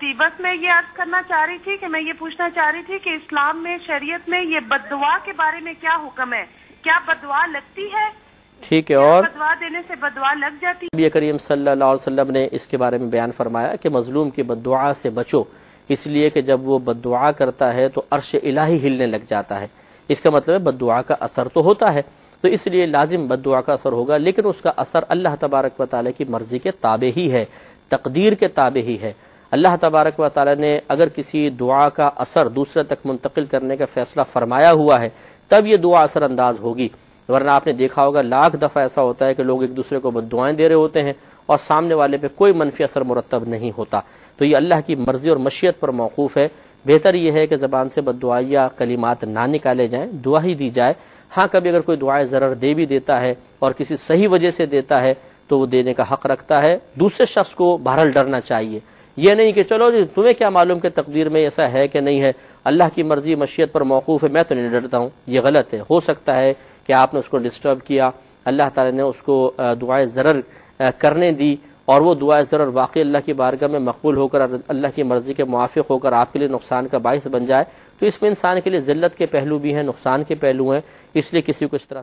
जी बस मैं ये अर्ज़ करना चाह रही थी कि मैं ये पूछना चाह रही थी कि इस्लाम में शरीयत में ये बददुआ के बारे में क्या हुक्म है? क्या बददुआ लगती है? ठीक है और? बदवा देने से बदवा लग जाती? नबी करीम सल्लल्लाहु अलैहि वसल्लम ने इसके बारे में बयान फरमाया कि मजलूम की बददुआ से बचो इसलिए कि जब वो बददुआ करता है तो अर्श इलाही हिलने लग जाता है। इसका मतलब है बददुआ का असर तो होता है तो इसलिए लाजिम बददुआ का असर होगा लेकिन उसका असर अल्लाह तबारक व की मर्ज़ी के ताबे ही है तकदीर के ताबे ही है। अल्लाह तबारक व ताली ने अगर किसी दुआ का असर दूसरे तक मुंतकिल करने का फैसला फरमाया हुआ है, तब ये दुआ असरअंदाज होगी। वरना आपने देखा होगा, लाख दफ़ा ऐसा होता है कि लोग एक दूसरे को दुआएँ दे रहे होते हैं और सामने वाले पे कोई मनफी असर मुरतब नहीं होता। तो ये अल्लाह की मर्ज़ी और मशीयत पर मौकूफ़ है। बेहतर यह है कि ज़बान से बदुआया कलिमात ना निकाले जाएँ, दुआ ही दी जाए। हाँ कभी अगर कोई दुआएँ ज़र दे भी देता है और किसी सही वजह से देता है तो वो देने का हक रखता है। दूसरे शख्स को बहरल डरना चाहिए। ये नहीं कि चलो जी, तुम्हें क्या मालूम कि तकदीर में ऐसा है कि नहीं है? अल्लाह की मर्ज़ी, मशीयत पर मौकूफ है, मैं तो नहीं डरता हूँ। ये गलत है। हो सकता है कि आपने उसको डिस्टर्ब किया, अल्लाह ताला ने उसको दुआएँ ज़रर करने दी और वो दुआ ज़रर वाकई अल्लाह की बारगाह में मकबूल होकर अल्लाह की मर्ज़ी के मुआफ़ होकर आपके लिए नुकसान का बायस बन जाए तो इसमें इंसान के लिए जिल्लत के पहलू भी हैं, नुकसान के पहलू हैं, इसलिए किसी को इस तरह